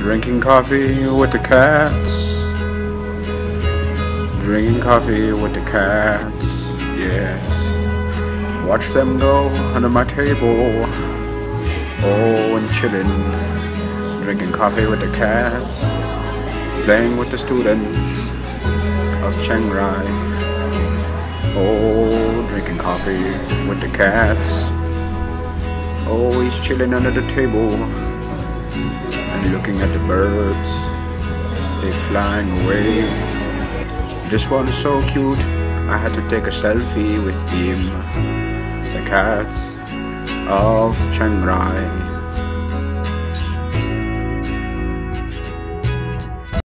Drinking coffee with the cats. Drinking coffee with the cats, yes. Watch them go under my table. Oh, and chillin'. Drinking coffee with the cats. Playing with the students of Chiang Rai. Oh, drinking coffee with the cats. Always chilling under the table and looking at the birds. They flying away. This one is so cute. I had to take a selfie with him. The cats of Chiang Rai.